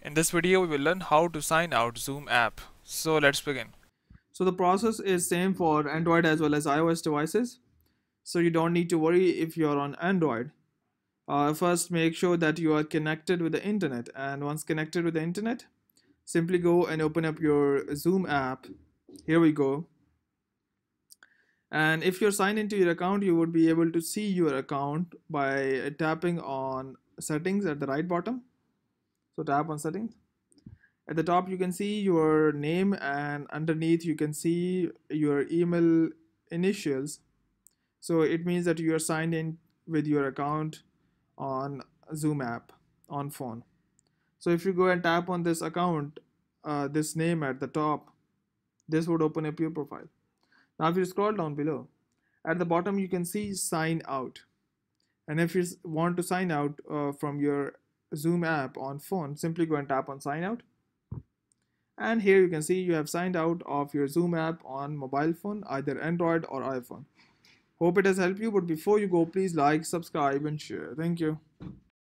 In this video, we will learn how to sign out Zoom app. So let's begin. So the process is same for Android as well as iOS devices. So you don't need to worry if you're on Android. Uh, first, make sure that you are connected with the internet. And once connected with the internet, simply go and open up your Zoom app. Here we go. And if you're signed into your account, you would be able to see your account by tapping on settings at the right bottom so tap on settings. At the top you can see your name and underneath you can see your email initials. So it means that you are signed in with your account on zoom app on phone. So if you go and tap on this account uh, this name at the top this would open up your profile. Now if you scroll down below at the bottom you can see sign out. And if you want to sign out uh, from your Zoom app on phone, simply go and tap on sign out. And here you can see you have signed out of your Zoom app on mobile phone, either Android or iPhone. Hope it has helped you, but before you go, please like, subscribe, and share. Thank you.